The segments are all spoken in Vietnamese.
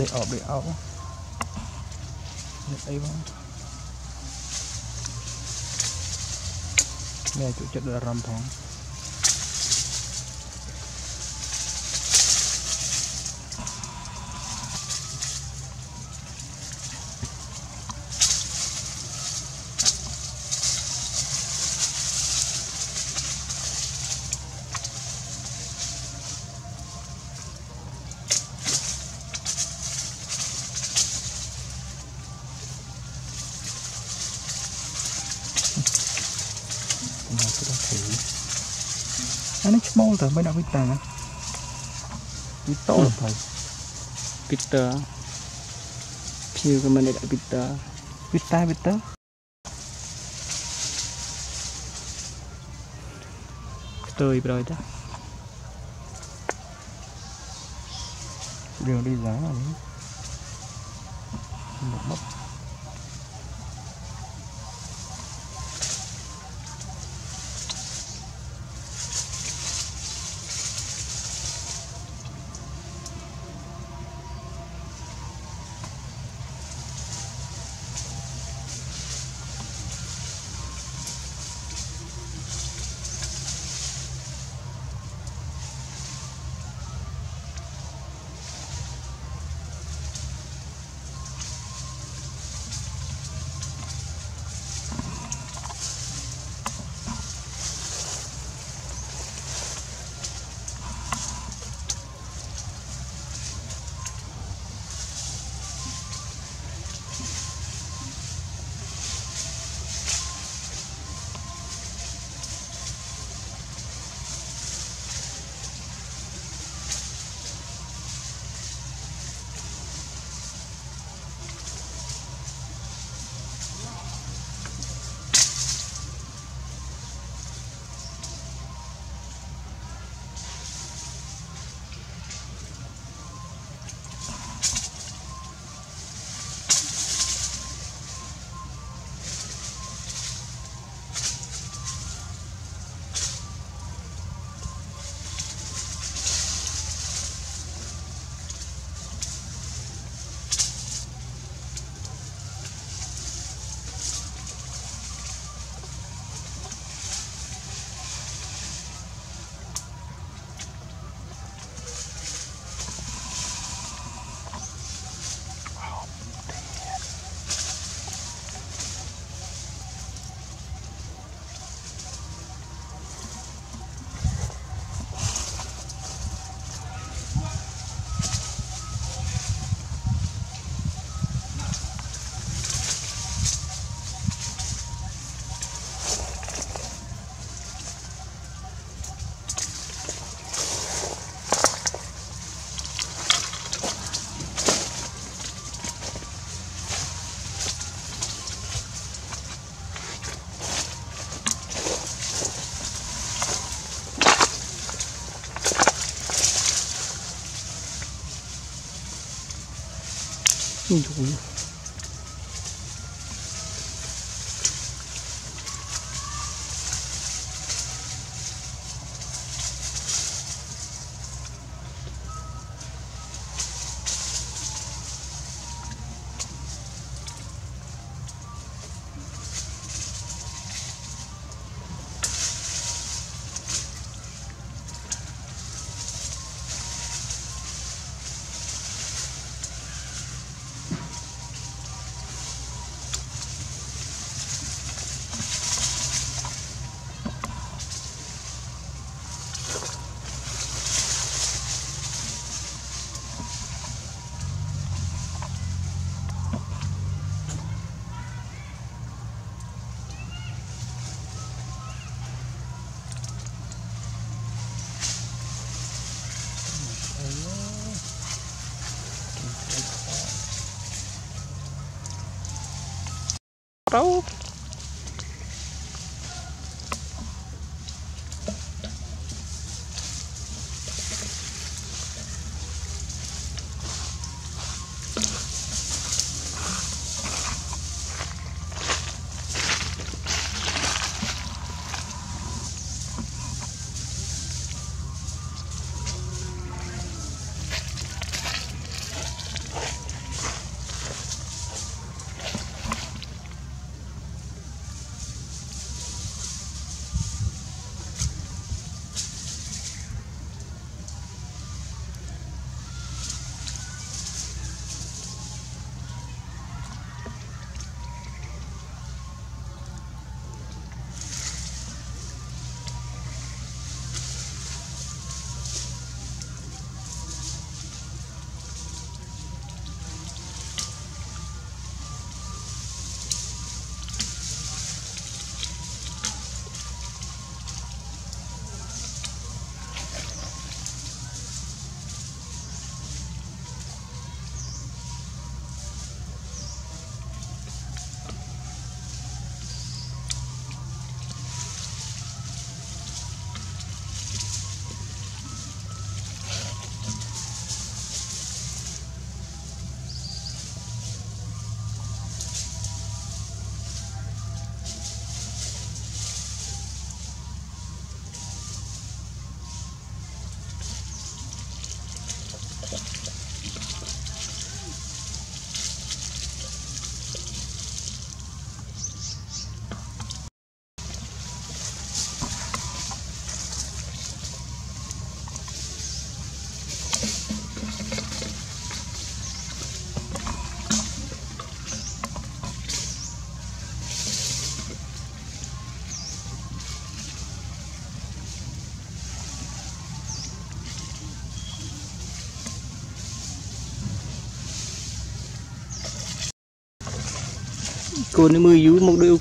ដេកអបដេកអោនេះអីបងអ្នកជួយចិត្តអារម្មណ៍ផង អានេះឈ្មោលទៅមិនដាក់វីតាវីតោទៅវីតាភីក៏មិនដាក់វីតាវីតាវីតាស្ទួយប្រយតារឿងរីសាហ្នឹងមកមក King Ciao. cô nó mưa dưới một đôi u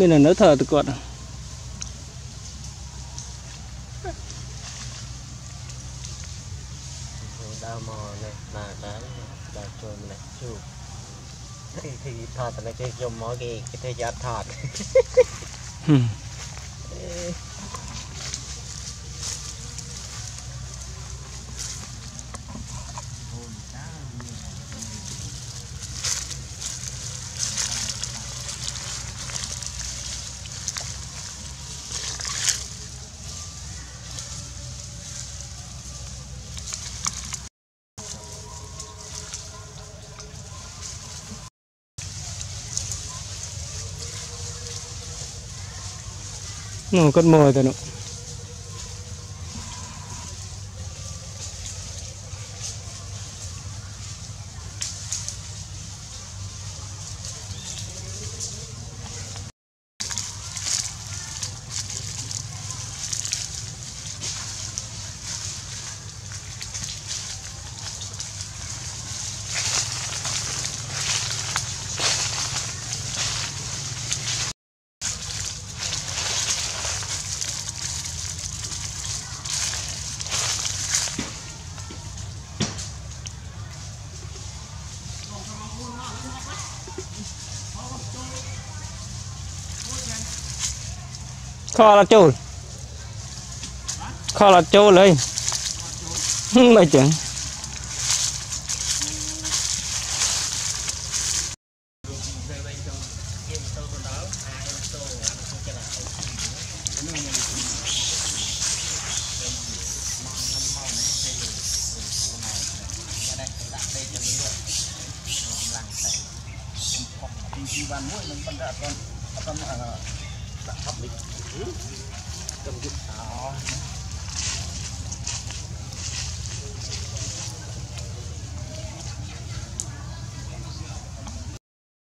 Bên là nỡ thờ tự quật thì thọt là cái dùng mỗi cái cái thời gian thọt. Nó cất mồi thôi nó. Kho là trâu kho là trâu lên. Mày kênh Ghiền Mì Gõ Để không bỏ lỡ những video hấp dẫn cầm chút